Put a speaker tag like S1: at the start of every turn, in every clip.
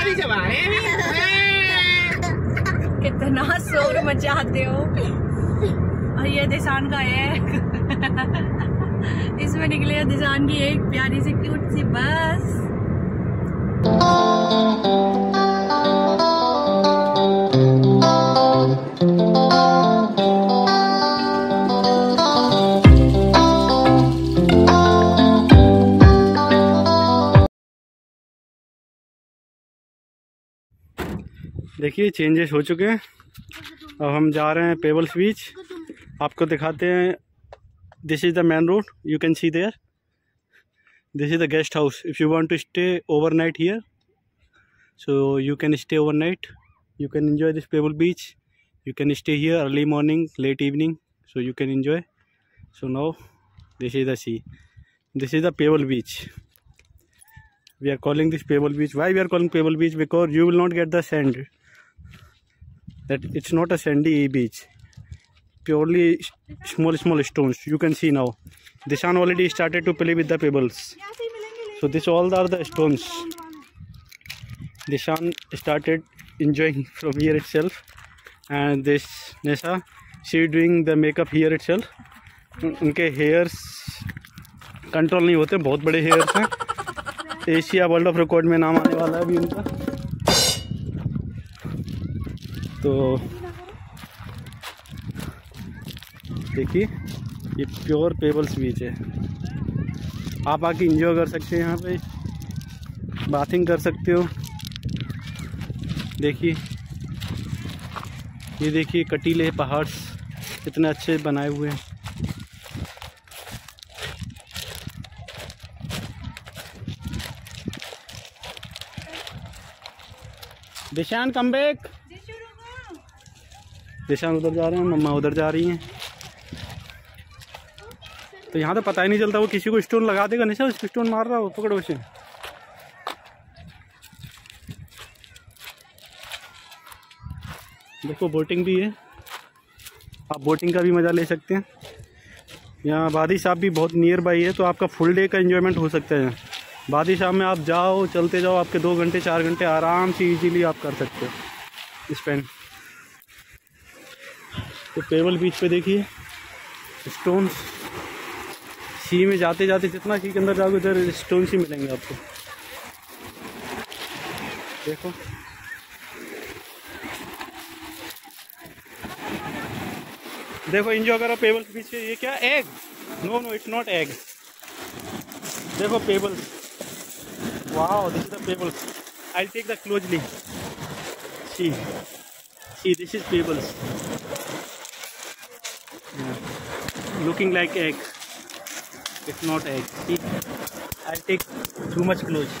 S1: कितना शोर मचाते हो। और ये दिशान का है इसमें निकले दिशान की एक प्यारी सी क्यूट सी बस।
S2: देखिए चेंजेस हो चुके हैं। अब हम जा रहे हैं पेबल्स बीच आपको दिखाते हैं। This is the main road you can see there this is the guest house if you want to stay overnight here so you can stay overnight you can enjoy this pebble beach you can stay here early morning late evening so you can enjoy so now this is the sea this is the pebble beach we are calling this pebble beach why we are calling pebble beach because you will not get the sand that it's not a sandy beach purely small small stones you can see now Dishan already started to play with the pebbles so this all are the stones Dishan started enjoying from here itself and this Nessa she doing the makeup here itself उनके hairs control नहीं होते बहुत बड़े hairs हैं Asia world of record में नाम आने वाला है अभी उनका तो देखिए, ये प्योर पेबल्स बीच है। आप आके इंजॉय कर सकते हैं यहाँ पे। बाथिंग कर सकते हो। देखिए, ये देखिए कटीले पहाड़ कितने अच्छे बनाए हुए हैं। दिशान कम बैक दिशान उधर जा रहे हैं, मम्मा उधर जा रही हैं। तो यहाँ तो पता ही नहीं चलता, वो किसी को स्टोन लगा देगा, निशा उसको स्टोन मार रहा हो पकड़ो उसे। देखो, बोटिंग भी है। आप बोटिंग का भी मज़ा ले सकते हैं। यहाँ बादी साहब भी बहुत नियर बाई है तो आपका फुल डे का इन्जॉयमेंट हो सकता है। बादी साहब में आप जाओ, चलते जाओ, आपके दो घंटे, चार घंटे आराम से इजीली आप कर सकते हो। स्पेंड तो पेबल बीच पे देखिए। स्टोन्स सी में जाते जाते जितना सी के अंदर जाओगे, उधर स्टोन ही मिलेंगे आपको। देखो। देखो इंजॉय करो पेबल के पीछे, ये क्या egg no no it's not egg देखो pebble wow this is the pebble I take the closely see see this is pebbles looking like egg it's not egg see i'll take too much close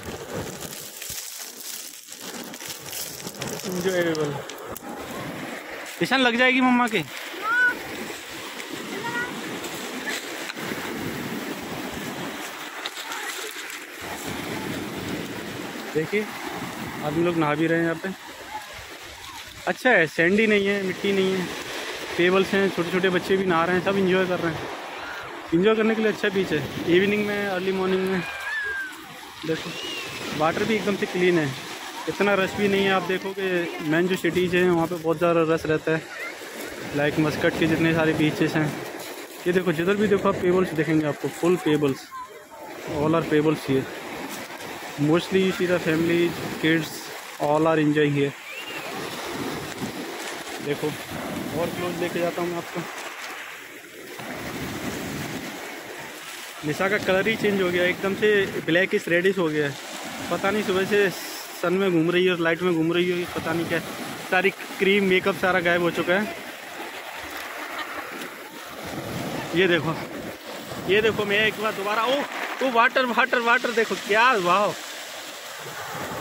S2: enjoyable निशान लग जाएगी मम्मा के देखिए आदमी लोग नहा भी रहे हैं यहाँ पे अच्छा है सैंडी नहीं है मिट्टी नहीं है टेबल्स हैं छोटे छोटे बच्चे भी नहा रहे हैं, सब इंजॉय कर रहे हैं। इंजॉय करने के लिए अच्छा बीच है। इवनिंग में अर्ली मॉर्निंग में। देखो वाटर भी एकदम से क्लीन है। इतना रश भी नहीं है, आप देखोगे मेन जो सिटीज़ हैं, वहाँ पे बहुत ज़्यादा रश रहता है। लाइक मस्कट के जितने सारे बीचेस हैं। ये देखो, जिधर भी देखो आप पेबल्स देखेंगे आपको full pebbles all are pebbles ये mostly you see the family kids all are enjoying here देखो, और क्लोज लेके जाता हूँ मैं आपको। निशा का कलर ही चेंज हो गया, एकदम से ब्लैक इस रेडिश हो गया है। पता नहीं सुबह से सन में घूम रही है और लाइट में घूम रही है पता नहीं क्या। सारी क्रीम मेकअप सारा गायब हो चुका है। ये देखो ये देखो मैं एक बार दोबारा ओ ओ वाटर वाटर वाटर देखो, क्या वाह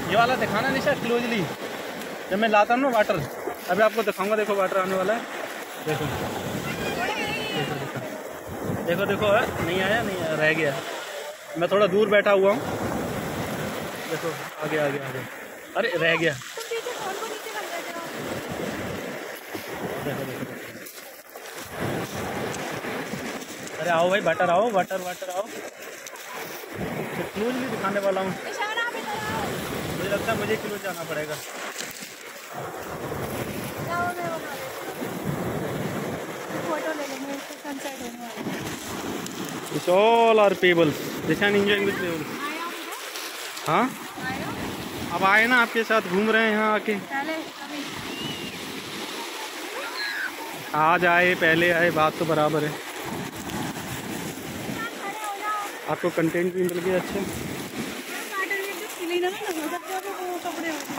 S2: ये वाला दिखाना निशा क्लोजली जब मैं लाता हूँ ना वाटर अभी आपको दिखाऊँगा देखो वाटर आने वाला है। देखो। देखो देखो देखो देखो है? नहीं आया नहीं आया रह गया। मैं थोड़ा दूर बैठा हुआ हूँ। देखो आगे आगे आगे। अरे रह गया। देखो देखो देखो अरे आओ भाई वाटर आओ वाटर वाटर आओ। क्लूज भी दिखाने वाला हूँ। मुझे लगता है मुझे क्लूज जाना पड़ेगा
S1: फ़ोटो ले लेंगे सनसेट होने वाला
S2: are pebbles Dishan enjoying with pebbles
S1: आए आप इधर?
S2: हाँ अब आए ना आपके साथ, घूम रहे हैं यहाँ आके। आज आए, पहले आए, बात तो बराबर है। आपको कंटेंट भी मिल गया अच्छा।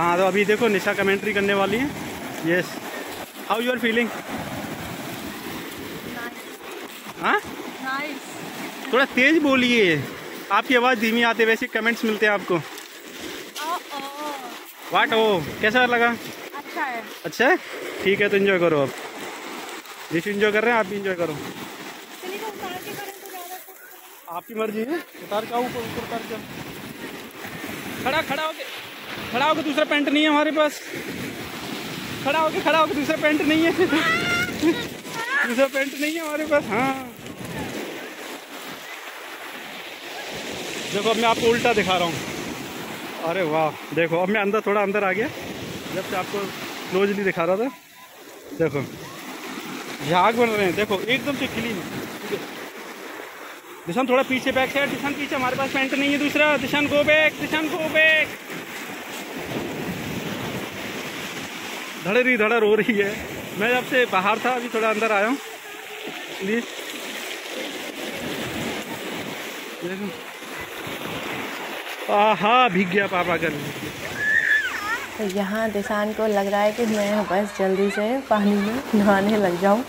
S1: हो
S2: तो अभी देखो, निशा कमेंट्री करने वाली है। Yes how you are feeling हाँ थोड़ा तेज बोलिए। आपकी आवाज़ धीमी आते वैसे कमेंट्स मिलते हैं आपको। वाट ओ कैसा लगा?
S1: अच्छा है।
S2: अच्छा है? ठीक है तो इन्जॉय करो अब। जिस इन्जॉय कर रहे हैं आप भी इन्जॉय करो।
S1: तो तो अच्छा।
S2: आपकी मर्ज़ी है। उतार के ऊपर ऊपर उतार के खड़ा खड़ा होके खड़ा होके दूसरा पैंट नहीं है हमारे पास। खड़ा होके खड़ा होके दूसरा पेंट नहीं है। दूसरा पेंट नहीं है हमारे पास हाँ। देखो, अब मैं आपको उल्टा दिखा रहा हूँ। अरे वाह, देखो, अब मैं अंदर, थोड़ा अंदर आ गया। जब से आपको क्लोजली दिखा रहा था, देखो। झाग बन रहे हैं, देखो, एकदम से क्लीन दिशान थोड़ा पीछे बैक साइड दिशान पीछे, हमारे पास पैंट नहीं है दूसरा। दिशान गो बैक दिशान गो बैक धड़ रही धड़ा रो रही है। मैं जब से बाहर था, अभी थोड़ा अंदर आया हूँ। प्लीज़ आहा, भीग गया पापा कर
S3: तो यहाँ दिशान को लग रहा है कि मैं बस जल्दी से पानी में नहाने लग जाऊँ।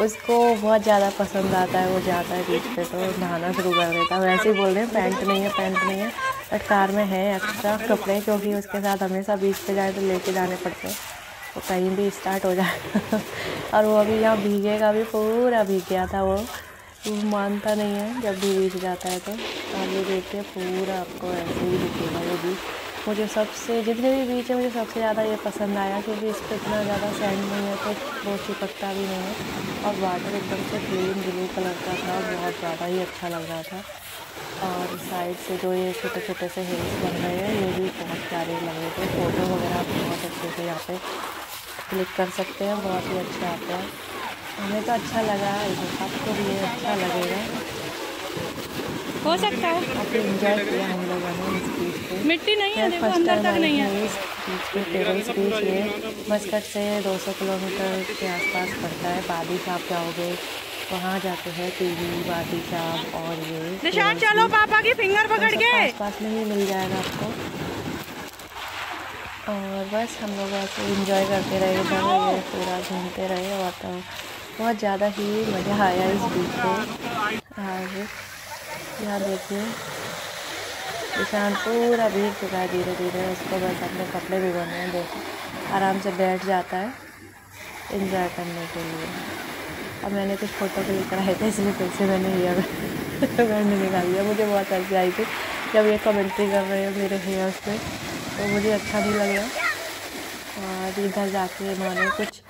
S3: उसको बहुत ज़्यादा पसंद आता है, वो जाता है बीच पे तो नहाना शुरू कर देता है। वैसे ही बोल रहे हैं, पैंट नहीं है, पैंट नहीं है, बट कार में है एक्स्ट्रा कपड़े, क्योंकि उसके साथ हमेशा बीच पे जाए तो लेके जाने पड़ते हैं। तो कहीं भी स्टार्ट हो जाए। और वो अभी यहाँ भीगेगा भी पूरा भीग गया था वो। मानता नहीं है, जब भी बीच जाता है तो। आगे देखिए पूरा आपको ऐसे ही दिखेगा ये बीच मुझे सबसे, जितने भी बीच है, मुझे सबसे ज़्यादा ये पसंद आया, क्योंकि इस पर इतना ज़्यादा सैंड नहीं है तो वो चिपकता भी नहीं है। और वाटर एकदम से ग्रीन ब्लू कलर का था, बहुत ज़्यादा ही अच्छा लग रहा था। और साइड से जो ये छोटे छोटे से हिल्स बन रहे हैं, ये भी बहुत प्यारे लग रहे थे। फ़ोटो वगैरह आप बहुत अच्छे से यहाँ पे क्लिक कर सकते हैं, बहुत ही अच्छा आता है। हमें तो अच्छा लगा, आपको भी अच्छा लगेगा।
S1: हो सकता है। मिट्टी नहीं है देखो अंदर तक नहीं
S3: है। टेबल्स बीच ये मस्कट से 200 किलोमीटर के आसपास पड़ता है। बादी साहब जाओगे वहाँ जाते हैं टीवी बादी साहब और ये
S1: निशान चलो पापा की फिंगर पकड़ के।
S3: पास पास में ही मिल जाएगा आपको। और बस हम लोग ऐसे इंजॉय करते रहे इधर पूरा घूमते रहे और तो बहुत ज़्यादा ही मज़ा आया इस बीच पे और यहाँ देखिए, किसान पूरा भीग चुका है धीरे धीरे उसको बस अपने कपड़े भिगोने हैं देखो आराम से बैठ जाता है इंजॉय करने के लिए। अब मैंने कुछ फ़ोटो क्लिक कराए थे, इसलिए फिर से मैंने हेयर बैंड निकाल लिया मुझे बहुत हँसी आई थी, जब ये कमेंट्री कर रहे हैं मेरे हेयर्स पे तो मुझे अच्छा भी लग और इधर जाके इन्होंने कुछ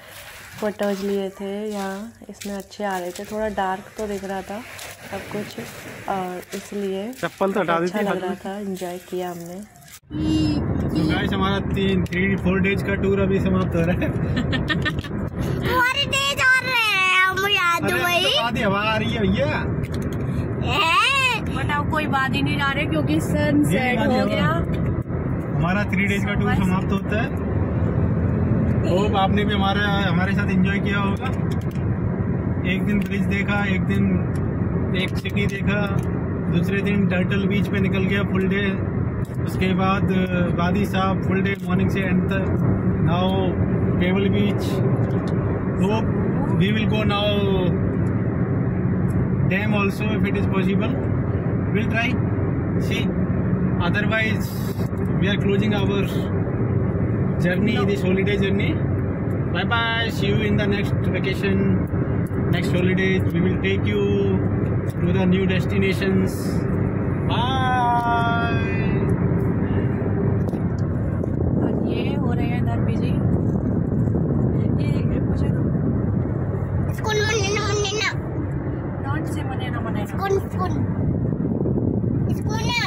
S3: फ़ोटोज़ लिए थे यहाँ इसमें अच्छे आ रहे थे। थोड़ा डार्क तो दिख रहा था सब कुछ और इसलिए
S2: चप्पल तो हटा दी
S3: अच्छा लग रहा था इंजॉय किया हमने।
S2: तो गाइस हमारा तीन थ्री फोर डेज़ का टूर अभी समाप्त हो रहा है।
S4: हमारे डेज़ आ रहे हैं हम याद
S2: तो आधी हवा आ रही है भैया।
S1: बट अब कोई बात ही नहीं जा रहे क्योंकि सनसेट हो गया।
S2: हमारा थ्री डेज़ का टूर समाप्त होता है। होप आपने भी हमारे हमारे साथ एंजॉय किया होगा। एक दिन ब्रिज देखा एक दिन एक सिटी देखा दूसरे दिन टर्टल बीच पे निकल गया फुल डे उसके बाद वादी साहब फुल डे मॉर्निंग से एंड तक। Now pebble beach hope we will go now dam also if it is possible will try see otherwise we are closing our you to the new destinations bye
S1: और ये हो रहे हैं इधर busy ये मुझे
S4: स्कूल मनेना मनेना
S1: नॉट से मने ना मने ना
S4: स्कूल स्कूल स्कूल ना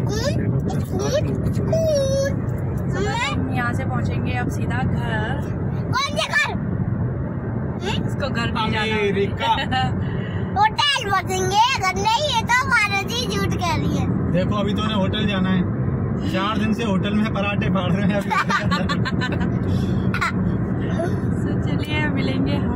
S4: स्कूल स्कूल स्कूल मम्मा
S1: हम यहाँ से पहुँचेंगे अब सीधा घर।
S4: कौन से घर?
S1: इसको घर
S2: भी
S1: जाना
S4: होटल बसेंगे अगर नहीं है तो हमारा जी झूठ कह रही है
S2: देखो अभी तो उन्हें होटल जाना है। चार दिन से होटल में पराठे फाड़ रहे हैं अभी।
S1: तो चलिए मिलेंगे हम। घर